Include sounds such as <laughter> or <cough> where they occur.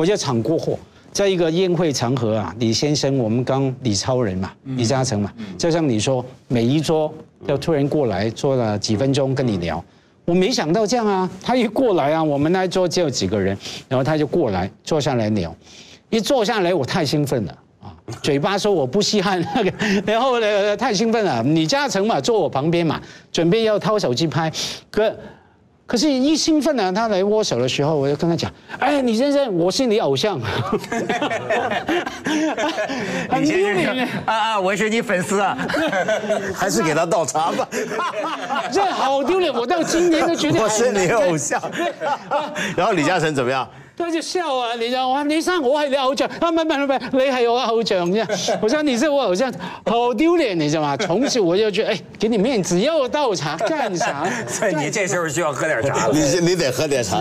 我就抢过火，在一个宴会场合啊，李先生，我们刚李超人嘛，李嘉诚嘛，就像你说，每一桌要突然过来坐了几分钟跟你聊，我没想到这样啊，他一过来啊，我们那一桌只有几个人，然后他就过来坐下来聊，一坐下来我太兴奋了啊，嘴巴说我不稀罕那个，<laughs> 然后呢太兴奋了，李嘉诚嘛坐我旁边嘛，准备要掏手机拍，哥。可是，一兴奋呢，他来握手的时候，我就跟他讲：“哎，李先生，我是你偶像，<laughs> 很丢脸啊啊！我是你粉丝啊，<laughs> 还是给他倒茶吧。”这好丢脸，我到今年都觉得 <laughs> 我是你偶像。然后李嘉诚怎么样？他就笑啊，你知道，吗？你上我，系你偶像啊，没没没，你系我偶像，<laughs> 你我说你是我偶像，好丢脸，你知道吗？从此我就觉得，哎，给你面子，又倒茶干 <laughs> 啥？所以你这时候需要喝点茶，你你得喝点茶。